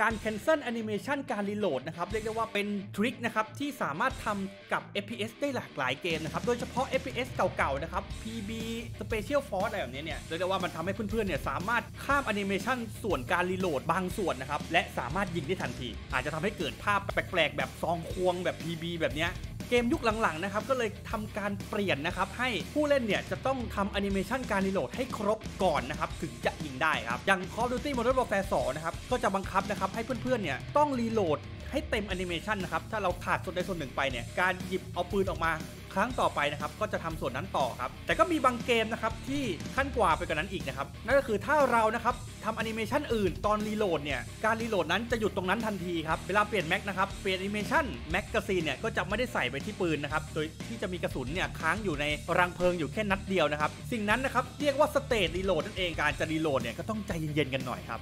การ cancel animation การ reload นะครับ เรียกได้ว่าเป็น trick นะครับ ที่สามารถทำกับ FPS ได้หลากหลายเกมนะครับ โดยเฉพาะ FPS เก่าๆ นะครับ PB Special Force อะไรแบบนี้เนี่ย เรียกได้ว่ามันทำให้เพื่อนๆ เนี่ยสามารถข้ามแอนิเมชันส่วนการ reload บางส่วนนะครับ และสามารถยิงได้ทันที อาจจะทำให้เกิดภาพแปลกๆ แบบซองควงแบบ PB แบบเนี้ย เกมยุคหลังๆนะครับก็เลยทำการเปลี่ยนนะครับให้ผู้เล่นเนี่ยจะต้องทำแอนิเมชันการ reload ให้ครบก่อนนะครับถึงจะยิงได้ครับอย่าง Call of Duty Modern Warfare 2นะครับก็จะบังคับนะครับให้เพื่อนๆเนี่ยต้อง reload ให้เต็มแอนิเมชันนะครับถ้าเราขาดส่วนใดส่วนหนึ่งไปเนี่ยการหยิบเอาปืนออกมาครั้งต่อไปนะครับก็จะทำส่วนนั้นต่อครับแต่ก็มีบางเกมนะครับที่ขั้นกว่าไปกว่านั้นอีกนะครับนั่นก็คือถ้าเรานะครับ ทำแอนิเมชันอื่นตอน reload เนี่ย การ reload นั้นจะหยุดตรงนั้นทันทีครับ เวลาเปลี่ยน mag นะครับ เปลี่ยนแอนิเมชัน magazine เนี่ย ก็จะไม่ได้ใส่ไปที่ปืนนะครับ โดยที่จะมีกระสุนเนี่ยค้างอยู่ในรังเพลิงอยู่แค่นัดเดียวนะครับ สิ่งนั้นนะครับเรียกว่า state reload นั่นเอง การจะ reload เนี่ยก็ต้องใจเย็นๆกันหน่อยครับ